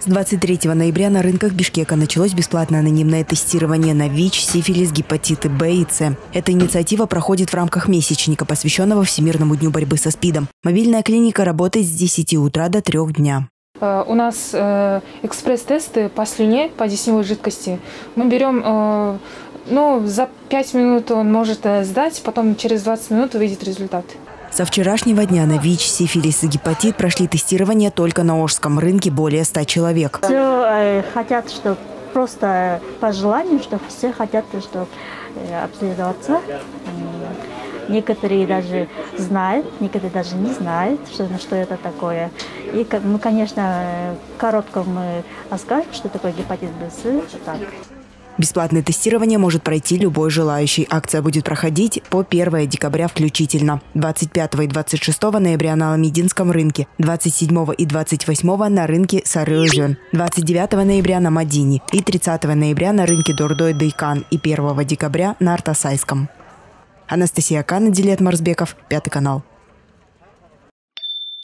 С 23 ноября на рынках Бишкека началось бесплатное анонимное тестирование на ВИЧ, сифилис, гепатиты Б и С. Эта инициатива проходит в рамках месячника, посвященного Всемирному дню борьбы со СПИДом. Мобильная клиника работает с 10 утра до 3 дня. Э, у нас э, экспресс-тесты по слюне, по десневой жидкости. Мы берем, э, ну, за 5 минут он может сдать, потом через 20 минут увидит результат. Со вчерашнего дня на ВИЧ, сифилис и гепатит прошли тестирование только на Ожском рынке более 100 человек. Все э, хотят, чтобы просто по желанию, что все хотят, чтобы э, обследоваться. Некоторые даже знают, некоторые даже не знают, что, что это такое. И мы, конечно, коротко мы расскажем, что такое гепатит Б, так. Бесплатное тестирование может пройти любой желающий. Акция будет проходить по 1 декабря включительно. 25 и 26 ноября на Ламединском рынке, 27 и 28 на рынке Сарыжен, 29 ноября на Мадине и 30 ноября на рынке Дордой Дейкан и 1 декабря на Артасайском. Анастасия Кана, Дилет Марсбеков, Пятый канал.